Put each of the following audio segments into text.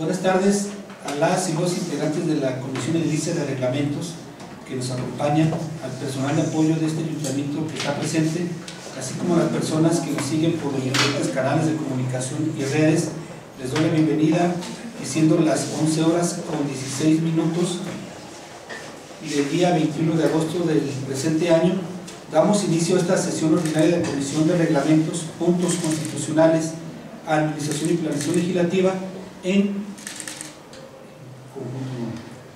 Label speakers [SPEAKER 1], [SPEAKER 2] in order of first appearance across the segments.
[SPEAKER 1] Buenas tardes a las y los integrantes de la Comisión Edilicia de Reglamentos que nos acompañan, al personal de apoyo de este ayuntamiento que está presente, así como a las personas que nos siguen por los diferentes canales de comunicación y redes. Les doy la bienvenida siendo las 11 horas con 16 minutos del día 21 de agosto del presente año, damos inicio a esta sesión ordinaria de Comisión de Reglamentos, Puntos Constitucionales, Administración y Planeación Legislativa en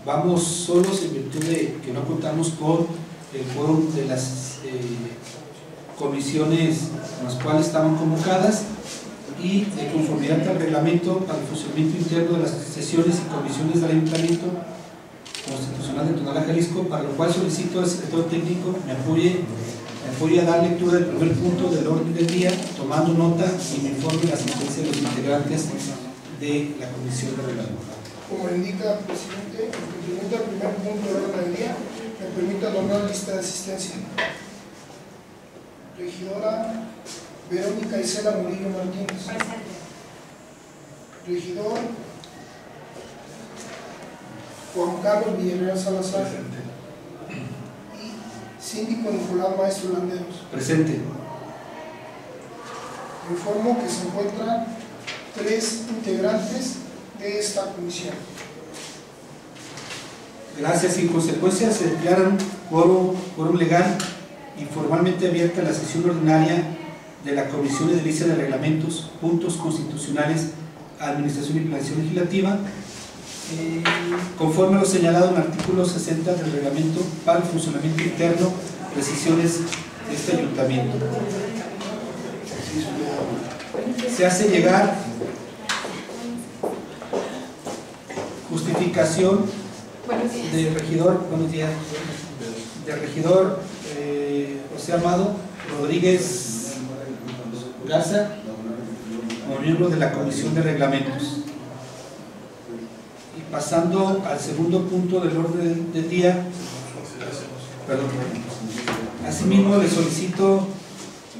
[SPEAKER 1] Vamos solos en virtud de que no contamos con el quórum de las eh, comisiones en las cuales estaban convocadas y de conformidad al reglamento para el funcionamiento interno de las sesiones y comisiones del Ayuntamiento Constitucional de Tonalá, Jalisco, para lo cual solicito al secretario técnico me apoye, me apoye a dar lectura del primer punto del orden del día, tomando nota y me informe la asistencia de los integrantes de la Comisión de Reglamento
[SPEAKER 2] como indica el presidente, en cumplimiento del primer punto de orden del día, me permite nombrar lista de asistencia. Regidora Verónica Isela Murillo Martínez. Regidor Juan Carlos Villarreal Salazar. Y síndico Nicolás Maestro Landeros.
[SPEAKER 1] Presente.
[SPEAKER 2] Informo que se encuentran tres integrantes esta comisión.
[SPEAKER 1] Gracias. En consecuencia, se declaran quórum legal y formalmente abierta la sesión ordinaria de la Comisión de Delicia de Reglamentos, Puntos Constitucionales, Administración y Planificación Legislativa, eh, conforme a lo señalado en el artículo 60 del Reglamento para el Funcionamiento Interno, precisiones de este ayuntamiento. Se hace llegar justificación del regidor, buenos días, del regidor eh, José Amado Rodríguez Garza como miembro de la Comisión de Reglamentos. Y pasando al segundo punto del orden del día, perdón, asimismo le solicito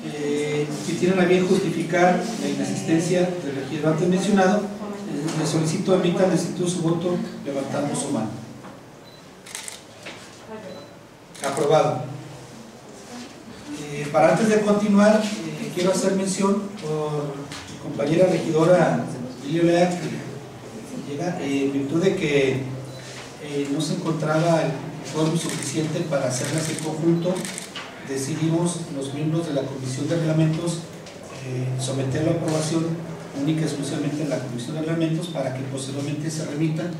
[SPEAKER 1] eh, si tienen a bien justificar la inasistencia del regidor antes mencionado le solicito emita el su voto levantando su mano. Aprobado. Eh, para antes de continuar, eh, quiero hacer mención por mi compañera regidora Lilio Lea, que llega eh, en virtud de que no se encontraba el foro suficiente para hacerlas en conjunto, decidimos los miembros de la Comisión de Reglamentos someterlo a aprobación única y exclusivamente en la Comisión de Reglamentos para que posteriormente se remitan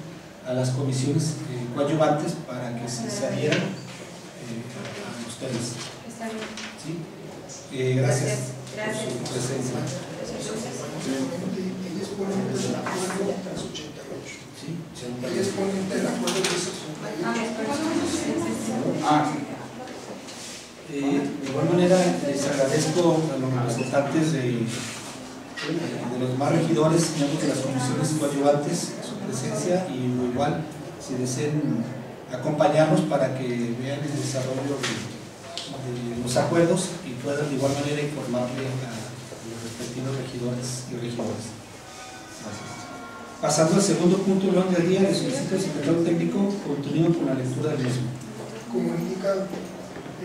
[SPEAKER 1] a las comisiones eh, coadyuvantes para que se, se adhieran eh, a ustedes.
[SPEAKER 3] Está bien.
[SPEAKER 1] ¿Sí? Eh, gracias,
[SPEAKER 3] gracias,
[SPEAKER 1] por su presencia.
[SPEAKER 2] Ella es ponente del acuerdo 388.
[SPEAKER 1] ¿Sí?
[SPEAKER 2] Ella es ponente del acuerdo 388.
[SPEAKER 1] Ah, eh, de igual manera les agradezco a los representantes de de los demás regidores, miembros de las comisiones coadyuvantes, su presencia y igual si deseen acompañarnos para que vean el desarrollo de, los acuerdos y puedan de igual manera informarle a los respectivos regidores y regidoras. Pasando al segundo punto del día, le solicito al secretario técnico continúe con la lectura del mismo.
[SPEAKER 2] Como indica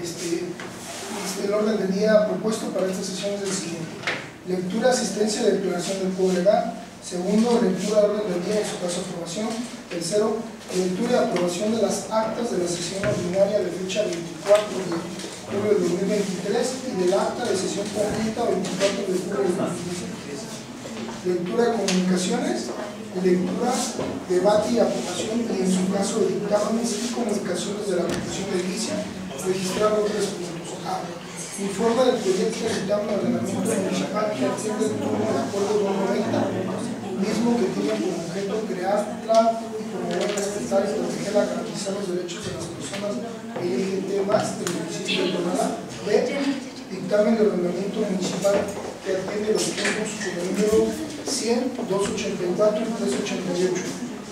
[SPEAKER 2] este, este, el orden del día propuesto para esta sesión es el siguiente Lectura, asistencia y declaración del pueblo legal. Segundo, lectura de orden del día en su caso aprobación. Tercero, lectura y aprobación de las actas de la sesión ordinaria de fecha 24 de julio de 2023 y del acta de sesión conjunta 24 de julio de 2023. Lectura de comunicaciones, lectura, debate y aprobación y en su caso dictámenes y comunicaciones de la Comisión de Edilicia, registrado tres puntos. A informa del proyecto de dictamen ordenamiento municipal que atiende el turno de acuerdo 290, mismo que tiene como objeto crear, y promover, respetar y proteger a garantizar los derechos de las personas LGBT más del municipio de Tonalá. B. Dictamen de ordenamiento municipal que atiende los puntos el número 100, 284 y 388,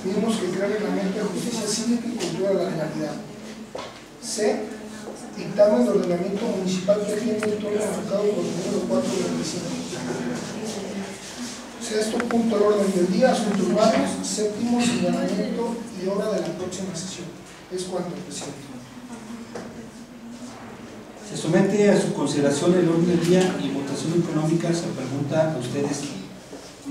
[SPEAKER 2] mismos que crea el reglamento de justicia cívica y cultura de la legalidad. C dictamen de ordenamiento municipal que tiene el turno marcado por el número 425. Sexto punto al orden del día, asuntos varios. Séptimo, señalamiento y hora de la próxima sesión. Es cuanto, presidente.
[SPEAKER 1] Se somete a su consideración el orden del día y votación económica. Se pregunta a ustedes,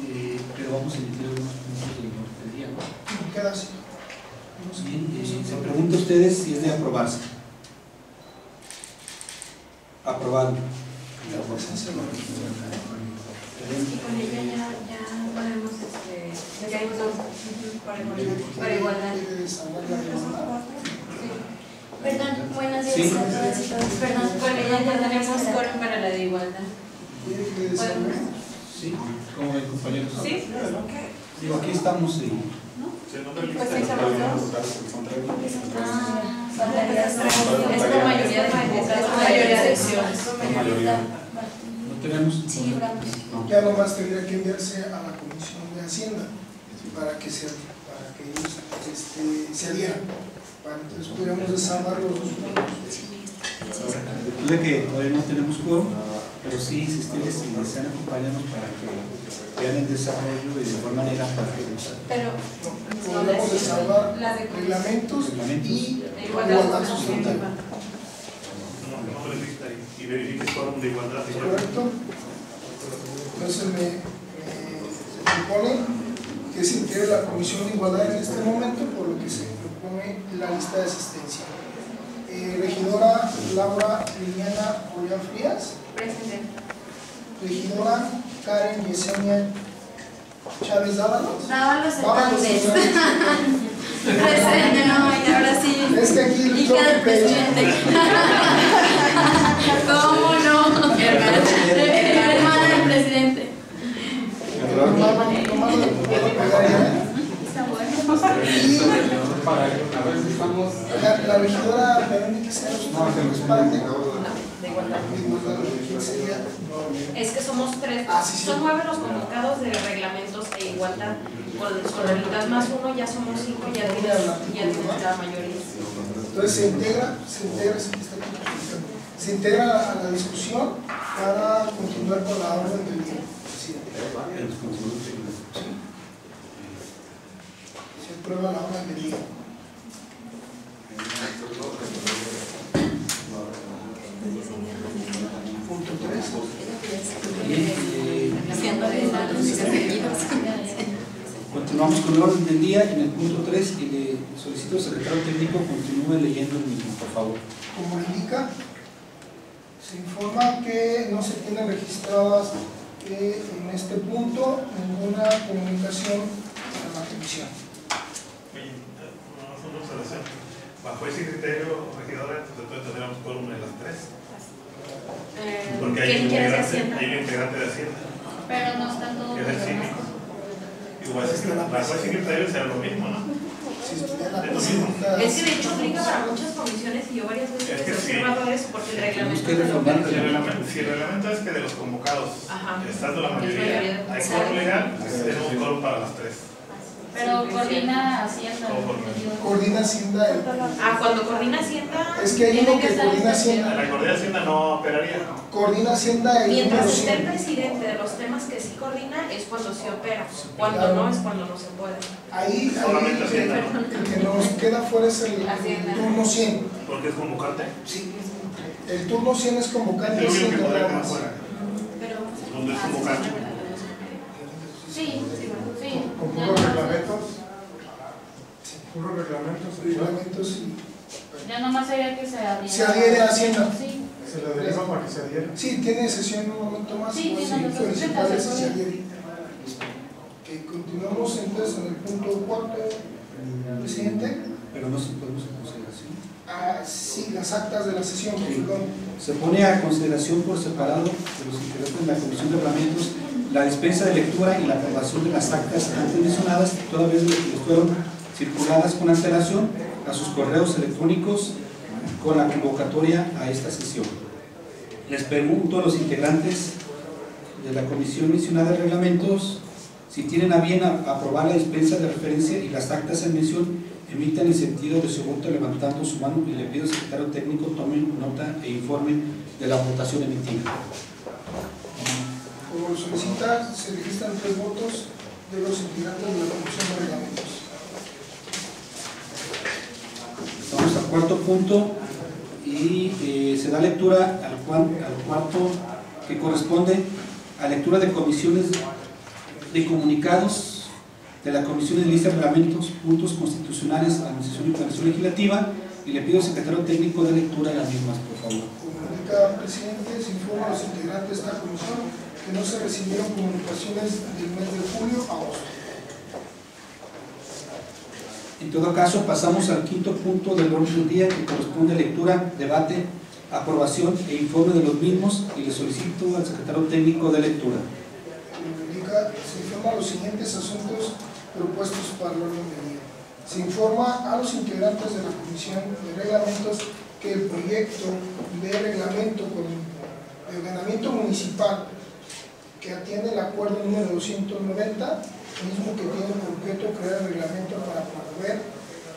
[SPEAKER 1] eh, pero vamos a emitir algunos puntos del orden del día. ¿no?
[SPEAKER 2] Queda así.
[SPEAKER 1] Bien, eh, se pregunta a ustedes si es de aprobarse. Aprobado.
[SPEAKER 3] Y con ella ya, ya podemos, este, ya hay dos para igualdad.
[SPEAKER 4] Perdón, buenos días
[SPEAKER 1] Sí.
[SPEAKER 4] a todas y todos. Perdón,
[SPEAKER 3] Con ella ya tenemos quórum para la de igualdad.
[SPEAKER 1] Sí, como ven compañeros.
[SPEAKER 3] ¿Sí?
[SPEAKER 1] Digo, aquí estamos en
[SPEAKER 3] Pues sí, se votó.
[SPEAKER 4] Ah,
[SPEAKER 3] Es por mayoría de secciones.
[SPEAKER 1] No tenemos.
[SPEAKER 4] Sí.
[SPEAKER 2] Ya nomás tendría que enviarse a la Comisión de Hacienda para que se, para que ellos este, se adhieran. Para entonces pudiéramos desahogar los dos puntos.
[SPEAKER 1] Todavía no tenemos quórum, pero sí, si ustedes si desean acompañarnos para que vean el desarrollo y de igual manera para que
[SPEAKER 3] Pero
[SPEAKER 2] Podríamos desahogar
[SPEAKER 3] la de
[SPEAKER 2] reglamentos
[SPEAKER 1] Reglamentos.
[SPEAKER 2] y
[SPEAKER 3] igualdad
[SPEAKER 5] verifica y- verifique quórum de igualdad.
[SPEAKER 2] ¿Es correcto? Entonces me, me- propone que se integre la Comisión de Igualdad en este momento, por lo que se propone la lista de asistencia. Eh, regidora Laura Liliana Royal Frías,
[SPEAKER 3] Presente.
[SPEAKER 2] regidora Karen Yesenia Chávez Dávalos.
[SPEAKER 4] Dávalos Hernández. Presente, no, y ahora sí.
[SPEAKER 2] Es que aquí el
[SPEAKER 4] del presidente. ¿Cómo no? Hermana del presidente.
[SPEAKER 2] Nomás- nomás Y la, la regidora Verónica Ceros, es parte
[SPEAKER 3] De igualdad. Es que somos tres,
[SPEAKER 2] Ah, sí, sí.
[SPEAKER 3] son nueve los convocados de reglamentos de igualdad. Con, con la mitad más uno ya somos cinco, ya tienes, ya tienes la mayoría.
[SPEAKER 2] Entonces se integra, se integra, se, está aquí, se integra a la discusión para continuar con la orden del día. Se aprueba la orden del día.
[SPEAKER 1] Continuamos con el orden del día y en el punto 3 y le solicito al secretario técnico continúe leyendo el mismo, por favor.
[SPEAKER 2] Como indica, se informa que no se tienen registradas eh, en este punto ninguna comunicación a la comisión.
[SPEAKER 5] Oye, no, una observación. Bajo ese criterio, regidora, entonces tendríamos quórum de las tres.
[SPEAKER 3] Eh,
[SPEAKER 5] Porque hay
[SPEAKER 3] ¿Quién
[SPEAKER 5] un hay un integrante de Hacienda.
[SPEAKER 4] Pero no están todos
[SPEAKER 5] Que es el
[SPEAKER 4] los demás.
[SPEAKER 5] cínico. Igual, es que bajo ese criterio será lo mismo, ¿no?
[SPEAKER 2] Si
[SPEAKER 5] Es
[SPEAKER 3] que de hecho aplica para muchas comisiones y yo varias veces
[SPEAKER 5] Es que
[SPEAKER 3] he
[SPEAKER 5] sí.
[SPEAKER 3] observado eso porque el reglamento.
[SPEAKER 1] El
[SPEAKER 5] Si el reglamento, si el reglamento es que de los convocados, estando la mayoría. hay quórum legal, tenemos quórum para las tres.
[SPEAKER 4] Pero coordina Hacienda.
[SPEAKER 2] Coordina Hacienda. el-
[SPEAKER 3] Ah, cuando coordina Hacienda.
[SPEAKER 2] Es que hay uno que
[SPEAKER 3] estar
[SPEAKER 2] coordina Hacienda.
[SPEAKER 5] La de Hacienda no operaría.
[SPEAKER 2] Coordina Hacienda el
[SPEAKER 3] Mientras esté el
[SPEAKER 2] 100.
[SPEAKER 3] presidente de los temas que sí coordina es cuando se opera, cuando no es cuando no se puede.
[SPEAKER 2] Ahí,
[SPEAKER 5] Solamente
[SPEAKER 2] ahí
[SPEAKER 5] Hacienda.
[SPEAKER 2] el que nos queda fuera es el, el turno 100.
[SPEAKER 5] Porque es convocante.
[SPEAKER 2] Sí. El turno 100 es convocante
[SPEAKER 5] Es lo único que
[SPEAKER 2] Hacienda
[SPEAKER 5] podría
[SPEAKER 2] nada
[SPEAKER 5] quedar
[SPEAKER 2] más.
[SPEAKER 5] fuera.
[SPEAKER 3] Pero
[SPEAKER 5] Donde es convocante.
[SPEAKER 4] Sí, sí, sí.
[SPEAKER 6] Con
[SPEAKER 4] Ya
[SPEAKER 6] puros
[SPEAKER 4] no-
[SPEAKER 6] reglamentos, puros reglamentos,
[SPEAKER 2] Reglamentos y
[SPEAKER 4] Ya nomás sería que se adhiera.
[SPEAKER 2] Se adhiere a Hacienda.
[SPEAKER 4] Sí.
[SPEAKER 6] se le deriva para que se adhiera.
[SPEAKER 2] Sí, tiene sesión un momento más.
[SPEAKER 4] Sí,
[SPEAKER 2] pues,
[SPEAKER 4] tiene
[SPEAKER 2] sí, se adhiere. Que continuamos entonces en el punto cuarto, presidente.
[SPEAKER 1] Pero no se podemos en consideración.
[SPEAKER 2] Ah, sí, las actas de la sesión, perdón.
[SPEAKER 1] Se pone a consideración por separado de los integrantes de la Comisión de Reglamentos la dispensa de lectura y la aprobación de las actas antes mencionadas, toda vez que les fueron circuladas con antelación a sus correos electrónicos con la convocatoria a esta sesión. Les pregunto a los integrantes de la comisión mencionada de reglamentos si tienen a bien aprobar la dispensa de referencia y las actas en mención emitan el sentido de su voto levantando su mano y le pido al secretario técnico tomen nota e informen de la votación emitida.
[SPEAKER 2] Por lo solicita, se registran tres votos de los integrantes de la Comisión de Reglamentos.
[SPEAKER 1] Vamos al cuarto punto y eh, se da lectura al, cuan- al cuarto que corresponde a lectura de comisiones de comunicados de la Comisión de Lista de Reglamentos, puntos constitucionales, administración y planación legislativa y le pido al secretario técnico de lectura de las mismas, por favor.
[SPEAKER 2] Comunica presidente, se informa a los integrantes de esta comisión que no se recibieron comunicaciones del mes de julio a agosto.
[SPEAKER 1] En todo caso, pasamos al quinto punto del orden del día que corresponde a lectura, debate, aprobación e informe de los mismos y le solicito al secretario técnico de lectura.
[SPEAKER 2] Se informa los siguientes asuntos propuestos para el orden del día. Se informa a los integrantes de la Comisión de Reglamentos que el proyecto de reglamento con el ordenamiento municipal que atiende el acuerdo número 290, mismo que tiene por objeto crear reglamento para promover,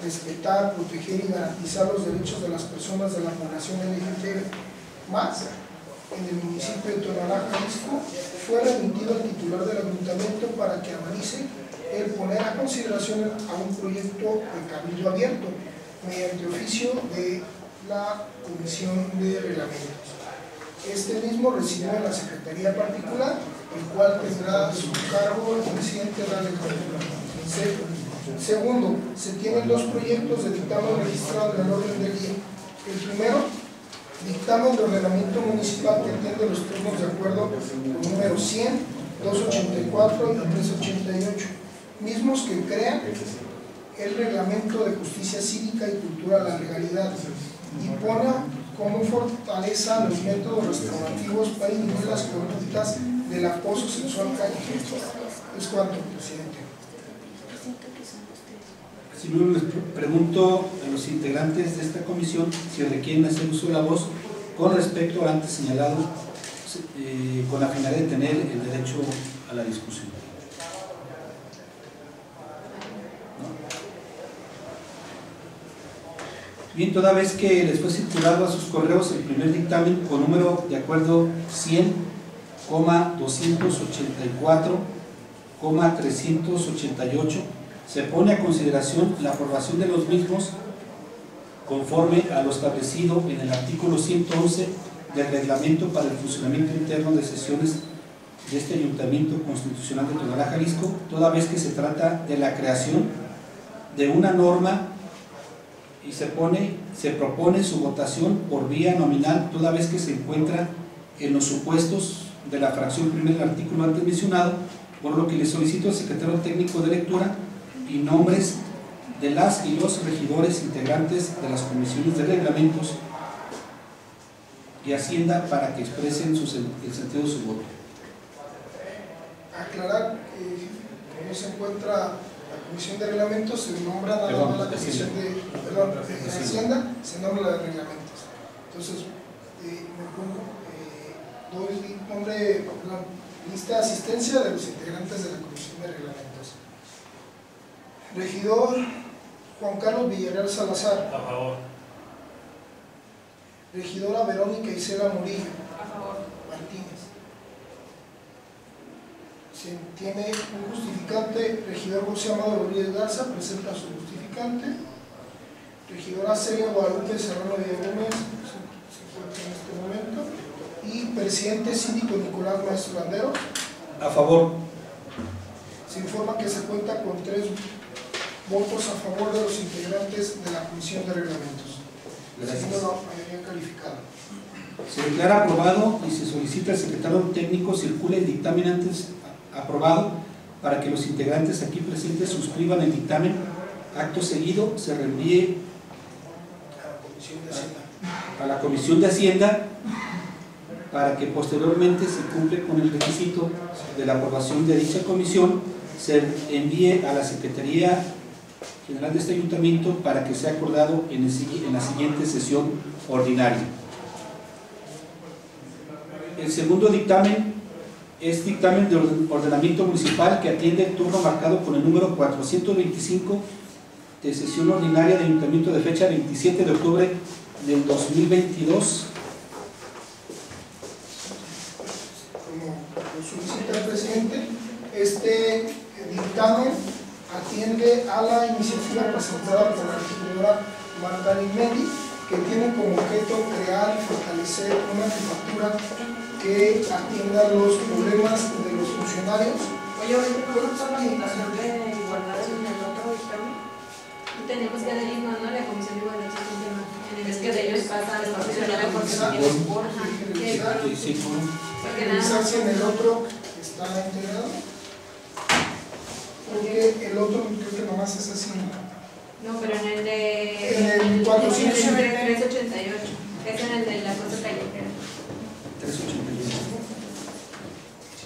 [SPEAKER 2] respetar, proteger y garantizar los derechos de las personas de la población LGBT más en el municipio de Tonalá, Jalisco, fue remitido al titular del ayuntamiento para que analice el poner a consideración a un proyecto de cabildo abierto mediante oficio de la Comisión de Reglamentos. Este mismo recibió en la Secretaría Particular, el cual tendrá su cargo el presidente de la Se- Segundo, se tienen dos proyectos de dictamen registrados en el orden del día. El primero, dictamen de ordenamiento municipal que atiende los turnos de acuerdo con número 100, 284 y 388, mismos que crean el reglamento de justicia cívica y cultura de la legalidad y pone como fortaleza los métodos restaurativos para inhibir las conductas del acoso sexual callejero. Es cuanto, presidente.
[SPEAKER 1] Si luego les pre- pregunto a los integrantes de esta comisión si requieren hacer uso de la voz con respecto al antes señalado, eh, con la finalidad de tener el derecho a la discusión. Bien, toda vez que les fue circulado a sus correos el primer dictamen con número de acuerdo 100,284,388, se pone a consideración la aprobación de los mismos conforme a lo establecido en el artículo 111 del reglamento para el funcionamiento interno de sesiones de este Ayuntamiento Constitucional de Tonalá, Jalisco, toda vez que se trata de la creación de una norma y se pone, se propone su votación por vía nominal toda vez que se encuentra en los supuestos de la fracción primera del artículo antes mencionado, por lo que le solicito al secretario técnico de lectura y nombres de las y los regidores integrantes de las comisiones de reglamentos y Hacienda para que expresen su el sentido de su voto.
[SPEAKER 2] Aclarar que no se encuentra la Comisión de Reglamentos, se nombra nada
[SPEAKER 1] Perdón,
[SPEAKER 2] más la Comisión de, perdón, de Hacienda, se nombra la de Reglamentos. Entonces, eh, nombre, perdón, lista de asistencia de los integrantes de la Comisión de Reglamentos. Regidor Juan Carlos Villarreal Salazar,
[SPEAKER 5] A favor.
[SPEAKER 2] regidora Verónica Isela Murillo
[SPEAKER 3] A favor.
[SPEAKER 2] Martínez. Se tiene un justificante, regidor José Amado Rodríguez Garza, presenta su justificante. Regidora Celia Guadalupe Serrano Villalómez, se se encuentra en este momento. Y presidente síndico Nicolás Maestro Landero,
[SPEAKER 1] A favor.
[SPEAKER 2] se informa que se cuenta con tres votos a favor de los integrantes de la Comisión de Reglamentos.
[SPEAKER 1] Gracias.
[SPEAKER 2] La mayoría calificada.
[SPEAKER 1] Se declara aprobado y se solicita al secretario técnico circule el dictamen antes aprobado para que los integrantes aquí presentes suscriban el dictamen. Acto seguido se reenvíe
[SPEAKER 2] A la Comisión de Hacienda.
[SPEAKER 1] a la Comisión de Hacienda para que posteriormente se cumple con el requisito de la aprobación de dicha comisión, se envíe a la Secretaría General de este Ayuntamiento para que sea acordado en, el en la siguiente sesión ordinaria. El segundo dictamen es dictamen de orden- ordenamiento municipal que atiende el turno marcado con el número 425 de sesión ordinaria de Ayuntamiento de fecha 27 de octubre del 2022.
[SPEAKER 2] como los solicita el presidente. Este dictamen atiende a la iniciativa presentada por la regidora Marta Medi, que tiene como objeto crear y fortalecer una jefatura que atienda los problemas de los funcionarios.
[SPEAKER 3] Oye, ahorita ¿cómo está la situación de igualdad en el otro dictamen? Y tenemos que adherirnos, ¿no? La Comisión de Igualdad es un tema. Es que de ellos pasa a los funcionarios porque no tienen por
[SPEAKER 2] Revisar si en el otro está integrado. Porque el otro creo que nomás es así.
[SPEAKER 3] No, pero en el de.
[SPEAKER 2] En el 400.
[SPEAKER 3] en el 388, que es en el de la cosa callejera.
[SPEAKER 1] 381.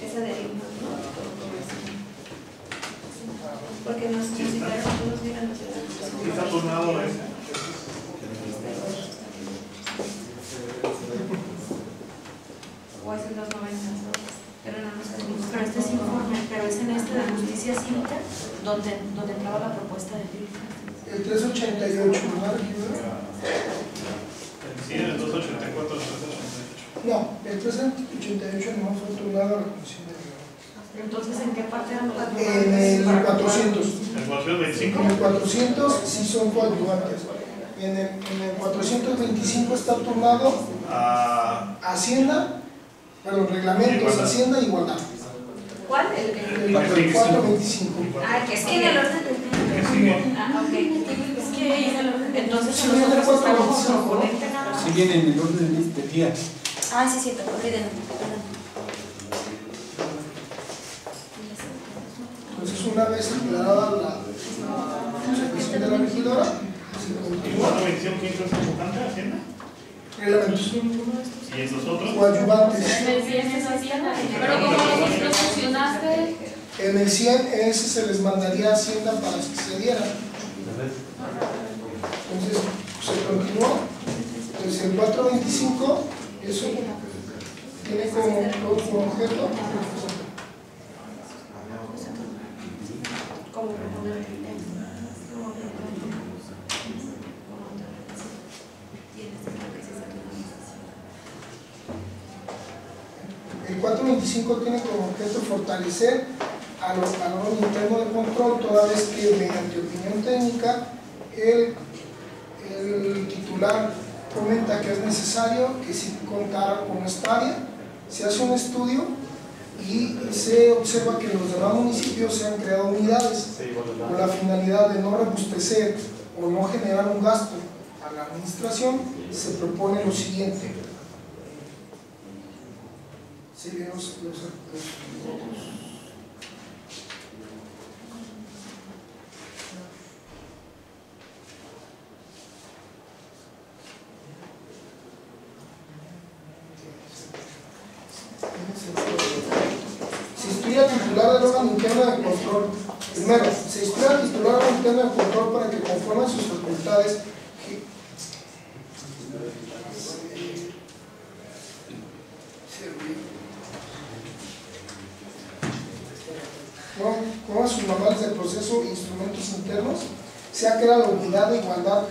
[SPEAKER 3] Esa de himno, ¿no? Porque nos necesitaron a todos ir a la ciudad.
[SPEAKER 5] ¿Sí está turnado ese?
[SPEAKER 3] O es en los 90, ¿no? Pero no nos tenemos. Pero este es informe, pero es en este de justicia cívica donde, donde entraba la propuesta de
[SPEAKER 2] El 388, ¿verdad, regidora?
[SPEAKER 5] Sí, en el 284, 388.
[SPEAKER 2] No, el 388 no fue turnado a la Comisión de Igualdad.
[SPEAKER 3] Entonces, ¿en qué parte eran las
[SPEAKER 2] En el 400.
[SPEAKER 5] ¿El 425?
[SPEAKER 2] En el 400 sí son coadyuvantes. En el, en el 425 está turnado
[SPEAKER 5] Ah,
[SPEAKER 2] Hacienda, perdón, reglamentos,
[SPEAKER 5] Igualdad.
[SPEAKER 2] Hacienda e Igualdad.
[SPEAKER 3] ¿Cuál? El, el,
[SPEAKER 2] El 425.
[SPEAKER 3] ah, que sigue el orden del
[SPEAKER 5] ¿qué sigue?
[SPEAKER 3] Ah, ok. Es que en el orden. Entonces,
[SPEAKER 2] Sí,
[SPEAKER 3] nosotros
[SPEAKER 2] en el
[SPEAKER 3] estamos
[SPEAKER 2] 425.
[SPEAKER 3] como ponente nada más.
[SPEAKER 1] Sí viene en el orden del día.
[SPEAKER 7] Ah, sí, cierto, olvídenlo.
[SPEAKER 2] Entonces, una vez aclarada la, situación de la regidora, se
[SPEAKER 5] ¿El
[SPEAKER 2] continúa
[SPEAKER 5] 425 quién es el votante de Hacienda?
[SPEAKER 2] reglamentos
[SPEAKER 5] ¿Y en los otros?
[SPEAKER 2] coadyuvantes.
[SPEAKER 4] En el 100 es Hacienda, pero como nosotros funcionaste,
[SPEAKER 2] En el 100, ese se les mandaría a Hacienda para que se diera. Entonces, se continuó. Entonces, el 425, eso tiene como, como objeto.
[SPEAKER 3] Como proponente.
[SPEAKER 2] El 425 tiene como objeto fortalecer a los al órgano interno de control, toda vez que mediante opinión técnica el, el titular comenta que es necesario que si contara con esta área, se hace un estudio y se observa que en los demás municipios se han creado unidades con la finalidad de no robustecer o no generar un gasto a la administración, se propone lo siguiente. Sí, los, los- los- Se estudia titular del órgano interno de control. Primero, se estudia titular del órgano interno de control para que conforme a sus que- con, sus manuales de proceso e instrumentos internos, se ha creado la unidad de igualdad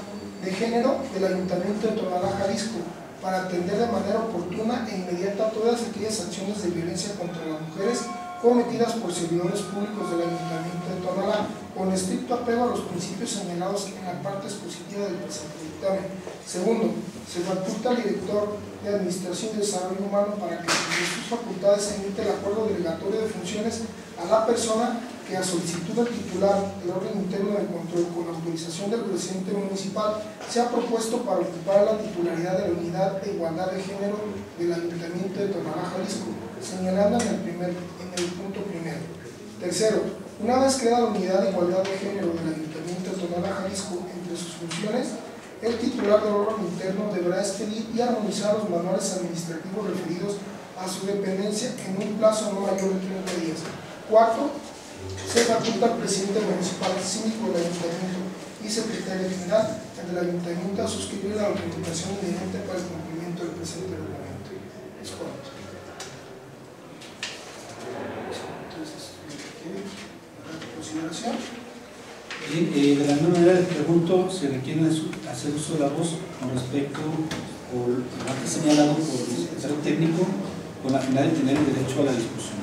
[SPEAKER 2] de género del Ayuntamiento de Tonalá, Jalisco, para atender de manera oportuna e inmediata todas aquellas acciones de violencia contra las mujeres cometidas por servidores públicos del Ayuntamiento de Tonalá, con estricto apego a los principios señalados en la parte expositiva del presente dictamen. Segundo, se faculta al director de Administración y Desarrollo Humano para que en sus facultades emite el acuerdo delegatorio de funciones a la persona que a solicitud del titular del orden interno de control con autorización del presidente municipal sea propuesto para ocupar la titularidad de la unidad de igualdad de género del Ayuntamiento de Tonalá, Jalisco, señalando en el, primer, en el punto primero. Tercero, una vez creada la unidad de igualdad de género del Ayuntamiento de Tonalá, Jalisco, entre sus funciones, el titular del órgano interno deberá expedir y armonizar los manuales administrativos referidos a su dependencia en un plazo no mayor de 30 días. Cuarto, se faculta al presidente municipal, síndico del ayuntamiento y secretario general del ayuntamiento a suscribir la documentación inherente para el cumplimiento del presente reglamento. Es cuanto. Entonces, ¿qué?
[SPEAKER 1] Bien, eh, de la misma manera le pregunto, ¿se requiere su- hacer uso de la voz con respecto o lo señalado por el secretario técnico con la finalidad de tener el derecho a la discusión?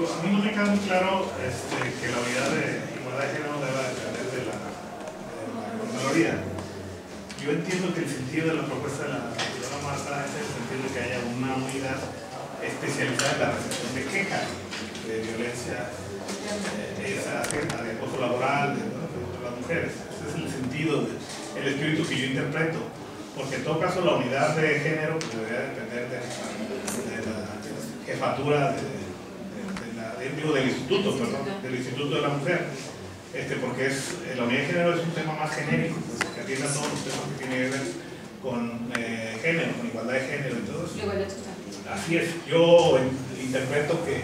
[SPEAKER 5] a mí no me queda muy claro este, que la unidad de igualdad de género deba depender de la, Contraloría. Yo entiendo que el sentido de la propuesta de la señora Marta es el sentido de que haya una unidad especializada en la recepción de quejas de violencia esa agenda de acoso laboral de, las mujeres. Ese es el sentido, de- el espíritu que yo interpreto. Porque en todo caso la unidad de género pues, debería depender de, de la jefatura digo, del instituto, perdón, del instituto de la mujer. Este, porque es, eh, la unidad de género es un tema más genérico, pues, que atiende a todos los temas que tienen que ver con eh, género, con igualdad de género y todo eso. Así es, yo interpreto que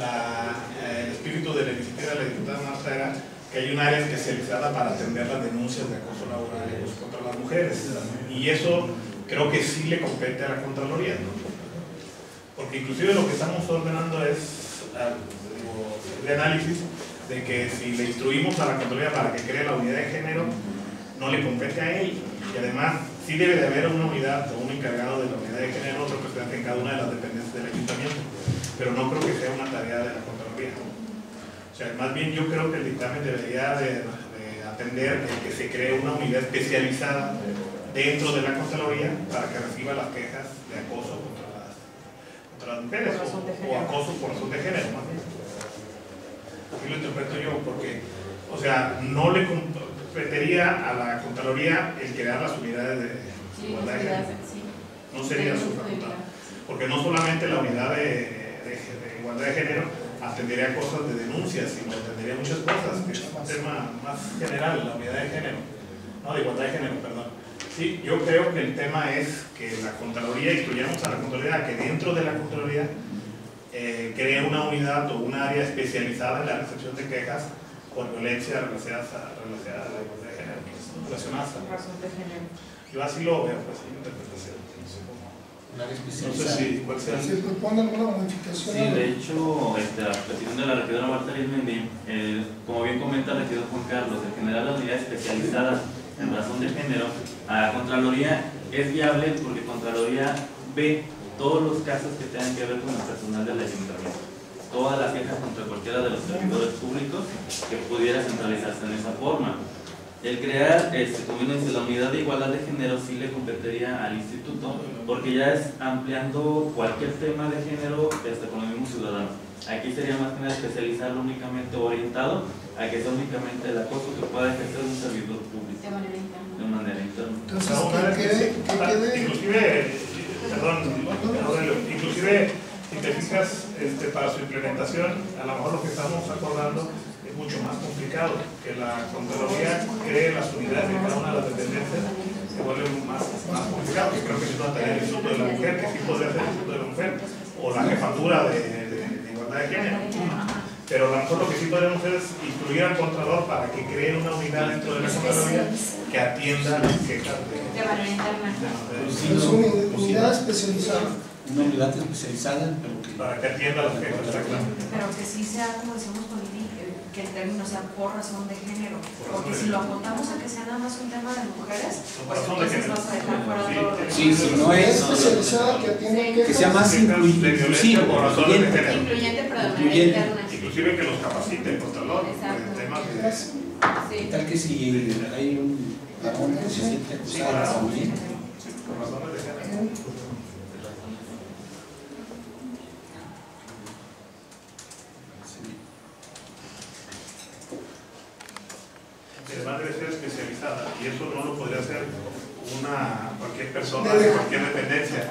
[SPEAKER 5] eh, el espíritu de la iniciativa de la diputada Marta era que hay un área especializada para atender las denuncias de acoso laboral contra las mujeres. Y eso creo que sí le compete a la Contraloría, ¿no? Porque inclusive lo que estamos ordenando es ah, digo, de análisis de que si le instruimos a la Contraloría para que cree la unidad de género, no le compete a él. Y además, sí debe de haber una unidad o un encargado de la unidad de género, otro representante en cada una de las dependencias del ayuntamiento. Pero no creo que sea una tarea de la Contraloría. O sea, más bien yo creo que el dictamen debería de, de atender el que se cree una unidad especializada dentro de la Contraloría para que reciba las quejas de acoso contra las, contra las mujeres o, acoso por razón de género, más bien. Así lo interpreto yo, porque, o sea, no le competería a la Contraloría el crear las unidades de
[SPEAKER 3] Sí,
[SPEAKER 5] igualdad de género. No sería su facultad. Porque no solamente la unidad de igualdad de género atendería cosas de denuncias, sino atendería muchas cosas, que es un tema más general, la unidad de género. No, de igualdad de género, perdón. Sí, yo creo que el tema es que la Contraloría, instruyamos a la Contraloría que dentro de la Contraloría eh, cree una unidad o un área especializada en la recepción de quejas por violencia relacionada a, relacionada a la igualdad de género, relacionadas a-
[SPEAKER 3] Razón de género.
[SPEAKER 5] Yo así lo veo, pues, mi interpretación.
[SPEAKER 1] Un área
[SPEAKER 5] No
[SPEAKER 1] especializada.
[SPEAKER 5] sé si, cuál sea el-
[SPEAKER 2] ¿Se propone alguna modificación?
[SPEAKER 8] Sí, de hecho, este, a petición de la regidora Marta Arismendi, eh, como bien comenta el regidor Juan Carlos, el general la unidad especializada en razón de género, a Contraloría es viable porque Contraloría ve todos los casos que tengan que ver con el personal del ayuntamiento. Todas las quejas contra cualquiera de los servidores públicos que pudiera centralizarse en esa forma. El crear, este, como bien dice, la unidad de igualdad de género sí le competiría al instituto, porque ya es ampliando cualquier tema de género hasta con el mismo ciudadano. Aquí sería más que nada especializarlo únicamente orientado a que sea únicamente el acoso que pueda ejercer un servidor público
[SPEAKER 3] De manera interna.
[SPEAKER 8] de manera interna.
[SPEAKER 2] Entonces, quede, quede,
[SPEAKER 5] Inclusive, perdón, Aurelio, inclusive si te fijas este, para su implementación, a lo mejor lo que estamos acordando es mucho más complicado, que la Contraloría cree las unidades de cada una de las dependencias se vuelve más, más complicado, que creo que una tarea del Instituto de la Mujer, que sí podría ser el Instituto de la Mujer, o la jefatura de, de- de igualdad de género. Pero a lo mejor lo que sí podemos hacer es instruir al Contralor para que cree una unidad dentro de la Contraloría que atienda las quejas de,
[SPEAKER 3] De manera interna.
[SPEAKER 2] unidad especializada.
[SPEAKER 1] Una unidad especializada, pero que
[SPEAKER 5] para que atienda las quejas.
[SPEAKER 9] Pero que sí sea, como Lili, eh, que el término sea por razón de género. Porque si lo apuntamos a que sea nada más un tema de mujeres,
[SPEAKER 5] Por
[SPEAKER 9] pues
[SPEAKER 5] razón
[SPEAKER 9] entonces vas a dejar fuera todo lo
[SPEAKER 5] tiene-
[SPEAKER 1] Sí, sí, no es-
[SPEAKER 2] especializada que atiende
[SPEAKER 3] Sí.
[SPEAKER 1] que sea más
[SPEAKER 5] Quejas de
[SPEAKER 1] inclu-
[SPEAKER 5] violencia
[SPEAKER 1] inclusivo,
[SPEAKER 5] por razones de
[SPEAKER 1] incluyente.
[SPEAKER 5] género.
[SPEAKER 3] Incluyente, pero de manera
[SPEAKER 1] Incluyente.
[SPEAKER 3] interna.
[SPEAKER 5] Inclusive que los capacite el Contralor
[SPEAKER 3] Exacto.
[SPEAKER 5] en temas de...
[SPEAKER 3] Sí.
[SPEAKER 1] Tal que si hay un varón que se siente también,
[SPEAKER 5] Por razones de género. que además debe ser especializada y eso no lo podría hacer una cualquier persona de cualquier dependencia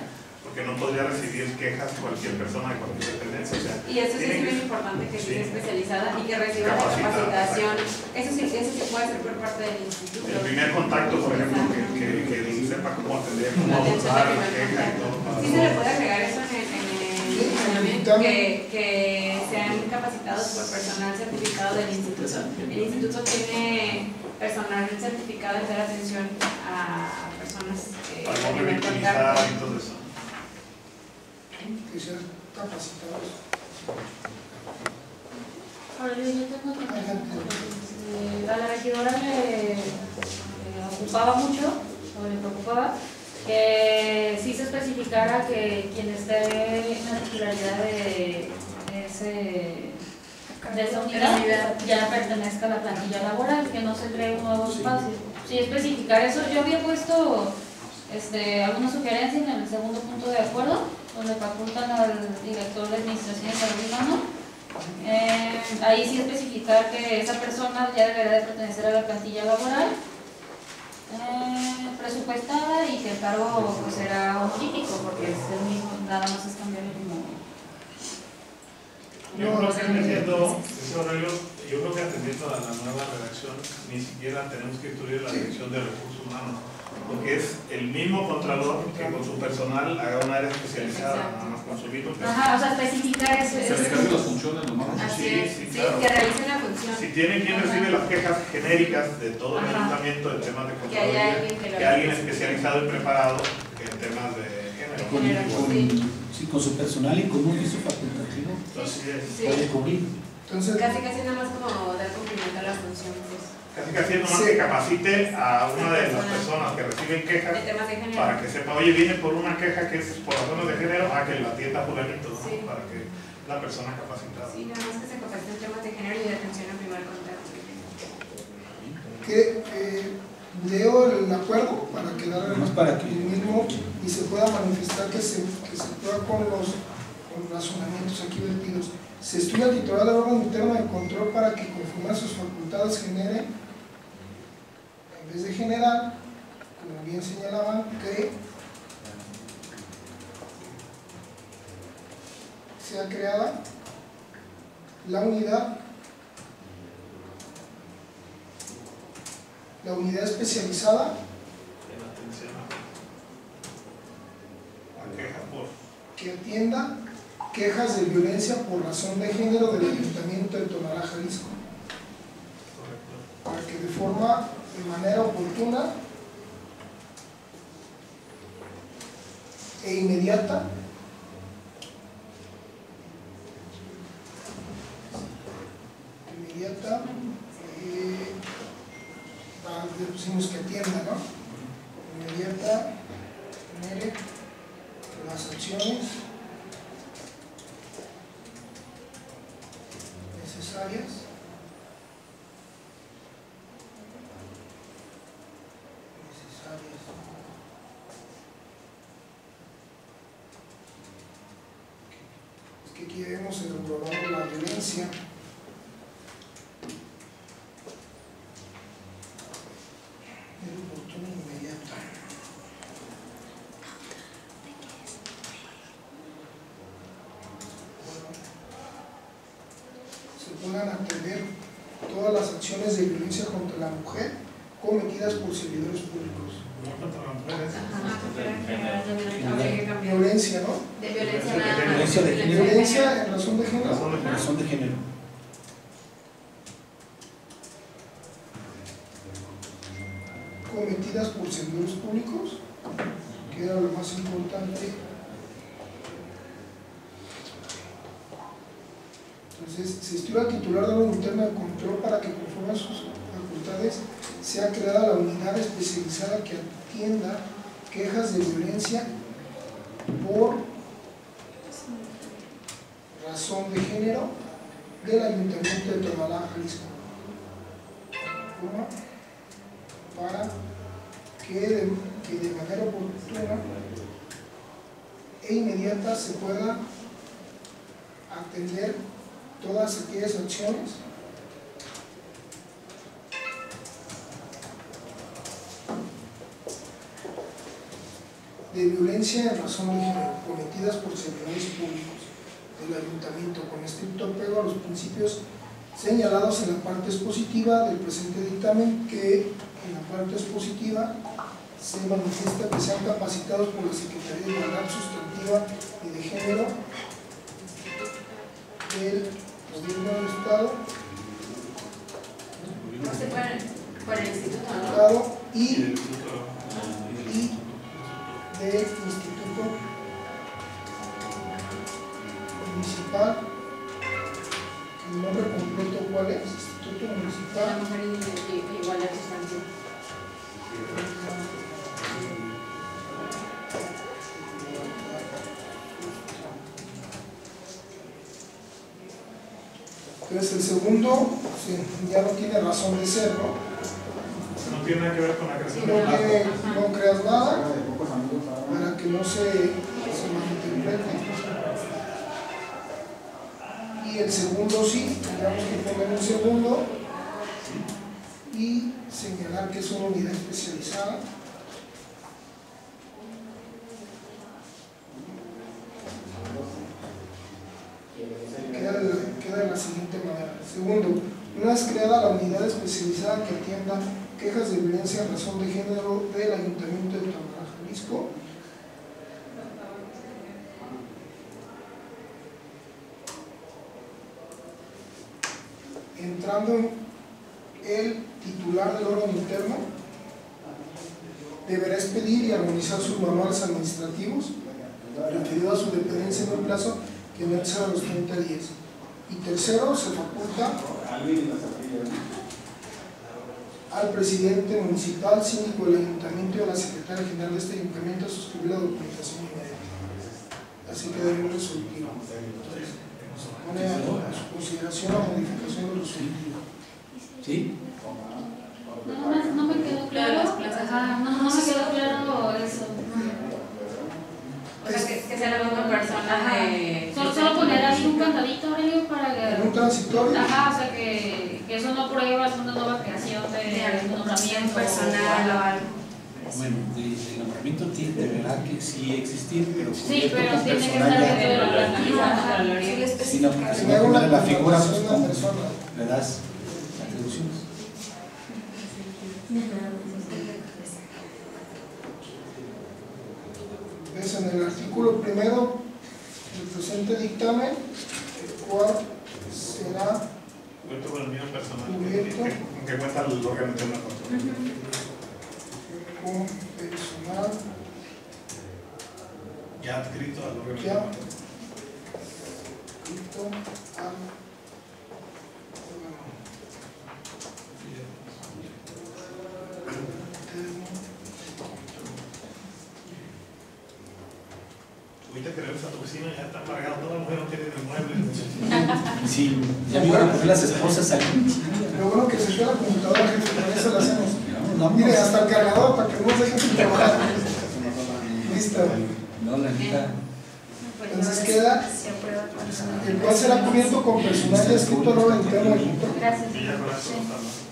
[SPEAKER 5] porque no podría recibir quejas cualquier persona de cualquier dependencia o sea,
[SPEAKER 3] Y eso sí es
[SPEAKER 5] que-
[SPEAKER 3] importante que
[SPEAKER 5] Sí.
[SPEAKER 3] esté especializada y que reciba la capacitación. Eso sí, eso sí puede ser por parte del instituto.
[SPEAKER 5] el primer contacto por ejemplo que, que, que sepa cómo atender cómo abordar la queja y todo
[SPEAKER 3] Sí se le puede agregar eso en el, que, que sean capacitados por personal certificado del instituto. El instituto tiene personal certificado en dar atención a personas que tienen
[SPEAKER 5] revictimizar
[SPEAKER 3] contacto.
[SPEAKER 5] y todo eso
[SPEAKER 2] que sean capacitados.
[SPEAKER 4] Ahora yo tengo otra
[SPEAKER 2] gente-
[SPEAKER 4] Eh, a la regidora le, ocupaba mucho, o le preocupaba, que sí se especificara que quien esté en la titularidad de de, ese, de esa unidad ya pertenezca a la plantilla laboral, que no se cree un nuevo espacio. Sí, especificar eso. Yo había puesto este, alguna sugerencia en el segundo punto de acuerdo, donde facultan al director de administración de salud humana. Eh, ahí sí especificar que esa persona ya deberá de pertenecer a la plantilla laboral eh, presupuestada y que el cargo pues, será honorífico porque es el mismo, nada más es cambiar el.
[SPEAKER 5] Yo creo que atendiendo, yo creo que atendiendo a la nueva redacción, ni siquiera tenemos que incluir la dirección de recursos humanos porque es el mismo contralor que con su personal haga una área especializada, nada más con su mismo
[SPEAKER 4] Ajá, o sea, especificar eso.
[SPEAKER 10] Las funciones nomás.
[SPEAKER 3] Así
[SPEAKER 5] Sí,
[SPEAKER 3] es,
[SPEAKER 5] sí,
[SPEAKER 3] sí,
[SPEAKER 5] claro.
[SPEAKER 3] que realicen la función.
[SPEAKER 5] Si tienen quien recibe las quejas genéricas de todo el
[SPEAKER 4] Ajá.
[SPEAKER 5] ayuntamiento en temas de
[SPEAKER 3] Que haya
[SPEAKER 5] contraloría,
[SPEAKER 3] alguien que
[SPEAKER 5] que alguien especializado y preparado en temas de género.
[SPEAKER 1] Con, con-
[SPEAKER 3] sí.
[SPEAKER 1] sí, con su personal y con un piso facultativo
[SPEAKER 5] Así es.
[SPEAKER 3] Sí.
[SPEAKER 1] puede cubrir.
[SPEAKER 2] Entonces,
[SPEAKER 3] Casi, casi nada más como dar cumplimiento a la función, pues,
[SPEAKER 5] Casi casi nomás
[SPEAKER 2] Sí.
[SPEAKER 5] que capacite a una de las personas que reciben quejas
[SPEAKER 3] de temas de género.
[SPEAKER 5] para que sepa, oye, viene por una queja que es por razones de género, a que la atienda fulanito, ¿no?
[SPEAKER 3] Sí.
[SPEAKER 5] Para que la persona capacitada.
[SPEAKER 3] Sí, nada más que se capaciten temas de género y de atención al primer contacto.
[SPEAKER 2] que eh, leo el acuerdo para quedar
[SPEAKER 1] Nomás para que-
[SPEAKER 2] el mismo y se pueda manifestar que se, que se pueda con los, los razonamientos aquí vertidos. Se estudia titular del órgano interno de control para que conforme a sus facultades genere, en vez de generar, como bien señalaban, que sea creada la unidad la unidad especializada que atienda quejas de violencia por razón de género del Ayuntamiento de Tonalá, Jalisco, para que de forma, de manera oportuna e inmediata eh, ah, le pusimos que atienda, ¿no? Inmediata genere las acciones necesarias necesarias es que aquí vemos el englobar la violencia Era oportuna e inmediata. Se puedan atender todas las acciones de violencia contra la mujer cometidas por servidores públicos.
[SPEAKER 3] Violencia,
[SPEAKER 2] ¿no?
[SPEAKER 3] De violencia
[SPEAKER 1] violencia de género.
[SPEAKER 2] Violencia en razón de género.
[SPEAKER 5] De
[SPEAKER 1] Razón de género.
[SPEAKER 2] cometidas por servidores públicos, que era lo más importante. Entonces, se estudia al titular de la interna de control para que conforme a sus facultades sea creada la unidad especializada que atienda quejas de violencia por razón de género del Ayuntamiento de Tonalá, Jalisco. Para que de, que de manera oportuna e inmediata se pueda atender todas aquellas acciones de violencia en razón de género cometidas por servidores públicos del ayuntamiento con estricto apego a los principios señalados en la parte expositiva del presente dictamen que en la parte expositiva se manifiesta que sean capacitados por la Secretaría de Igualdad Sustantiva y de Género del Gobierno del Estado,
[SPEAKER 3] No se puede por el instituto.
[SPEAKER 5] y
[SPEAKER 2] razón de ser, ¿no?
[SPEAKER 5] Tiene nada que ver con la creación
[SPEAKER 2] No,
[SPEAKER 5] de
[SPEAKER 2] tiene, no creas nada para que no se, se malinterprete. Y el segundo sí, tendríamos que poner un segundo y señalar que es una unidad especializada. Queda de, la, queda de la siguiente manera. Segundo, una vez creada la unidad que atienda quejas de violencia en razón de género del Ayuntamiento de Jalisco, entrando el titular del órgano interno deberá expedir y armonizar sus manuales administrativos referido a su dependencia en un plazo que no exceda los 30 días. Y tercero, se faculta al presidente municipal, síndico del ayuntamiento y a la secretaria general de este ayuntamiento a suscribir la documentación inmediata. Así quedaría el resolutivo. Entonces, pone a su consideración la modificación del resolutivo.
[SPEAKER 1] ¿Sí?
[SPEAKER 4] No, me- no me quedó claro. Ajá, no, no me quedó claro eso.
[SPEAKER 3] O sea, que, que sea la misma persona de...
[SPEAKER 4] Solo, solo poner ahí un candadito, Aurelio, para
[SPEAKER 2] En un
[SPEAKER 4] que.
[SPEAKER 2] transitorio,
[SPEAKER 4] Ajá, o sea, que, que eso no prueba alguna nueva creación de,
[SPEAKER 3] de
[SPEAKER 4] nombramiento.
[SPEAKER 3] personal o algo.
[SPEAKER 1] Bueno, de- el nombramiento tiene, deberá que sí existir, pero
[SPEAKER 4] Sí,
[SPEAKER 1] cubierto
[SPEAKER 4] pero
[SPEAKER 1] con
[SPEAKER 4] tiene que estar dentro de la plantilla.
[SPEAKER 1] No, porque si no
[SPEAKER 2] una
[SPEAKER 1] pones la figura, pues
[SPEAKER 2] de
[SPEAKER 1] ¿cómo
[SPEAKER 2] una persona.
[SPEAKER 1] le das atribuciones?
[SPEAKER 2] Es en el artículo primero del presente dictamen, el cual será
[SPEAKER 5] Cubierto con el cuenta el órgano de.
[SPEAKER 2] Con personal
[SPEAKER 5] Ya adscrito al órgano
[SPEAKER 2] Ya. inscrito al
[SPEAKER 5] Ahorita que regresas a tu oficina ya está embargado, toda la mujer no tiene ni muebles.
[SPEAKER 1] Sí, ya me iban a poner las esposas aquí.
[SPEAKER 2] Lo bueno que se fue la computadora, jefe, con eso lo hacemos.
[SPEAKER 1] No, no,
[SPEAKER 2] Mire,
[SPEAKER 1] no.
[SPEAKER 2] hasta el cargador para que no nos dejen sin trabajar. Listo.
[SPEAKER 1] No, la neta.
[SPEAKER 2] Entonces queda,
[SPEAKER 9] Se
[SPEAKER 2] el cual será cubierto con personal escrito interno del Ayuntamiento.
[SPEAKER 4] Gracias.
[SPEAKER 5] Y ya con eso
[SPEAKER 4] Sí.
[SPEAKER 5] está, ¿no?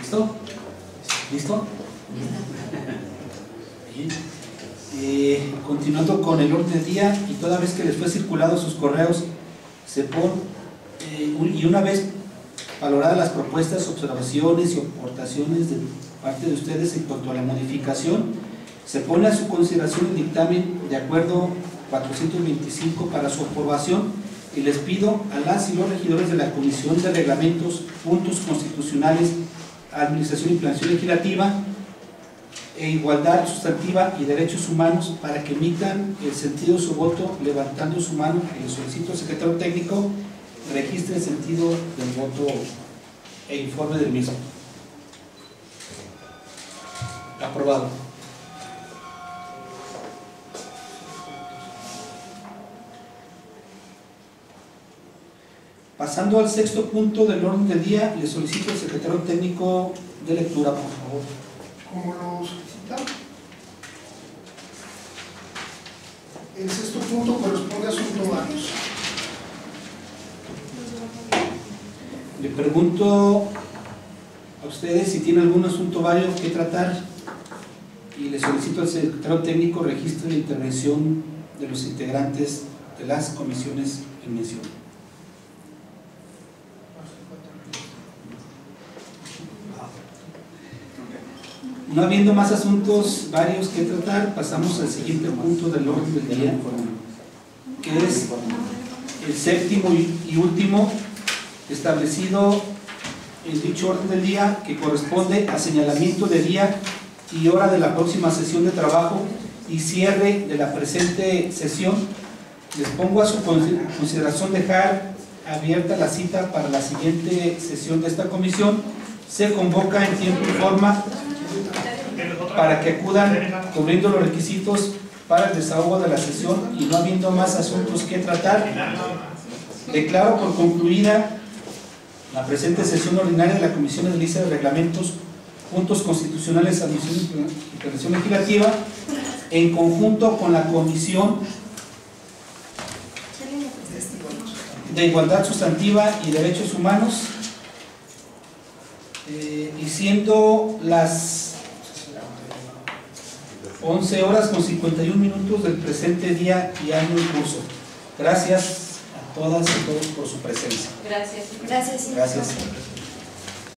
[SPEAKER 1] ¿Listo? ¿Listo? Bien. Eh, continuando con el orden del día y toda vez que les fue circulado sus correos, se pone, eh, y una vez valoradas las propuestas, observaciones y aportaciones de parte de ustedes en cuanto a la modificación, se pone a su consideración el dictamen de acuerdo 425 para su aprobación y les pido a las y los regidores de la Comisión de Reglamentos, Puntos Constitucionales, Administración y Planación Legislativa e Igualdad Sustantiva y Derechos Humanos para que emitan el sentido de su voto levantando su mano y le solicito al secretario técnico registre el sentido del voto e informe del mismo. Aprobado. Pasando al sexto punto del orden del día, le solicito al secretario técnico de lectura, por favor.
[SPEAKER 2] Como lo solicita. El sexto punto corresponde a asuntos varios.
[SPEAKER 1] Le pregunto a ustedes si tienen algún asunto válido que tratar y le solicito al secretario técnico registre la intervención de los integrantes de las comisiones en mención. No habiendo más asuntos varios que tratar, pasamos al siguiente punto del orden del día, que es el séptimo y último establecido en dicho orden del día que corresponde a señalamiento de día y hora de la próxima sesión de trabajo y cierre de la presente sesión. Les pongo a su consi- consideración dejar abierta la cita para la siguiente sesión de esta comisión se convoca en tiempo y forma para que acudan cubriendo los requisitos para el desahogo de la sesión y no habiendo más asuntos que tratar, declaro por concluida la presente sesión ordinaria de la Comisión de Delicia de Reglamentos, Puntos Constitucionales, Admisión y Implementación Legislativa, en conjunto con la Comisión de Igualdad Sustantiva y Derechos Humanos, eh, y siendo las 11 horas con 51 minutos del presente día y año en curso. Gracias a todas y todos por su presencia.
[SPEAKER 3] Gracias.
[SPEAKER 7] Gracias.
[SPEAKER 1] Gracias.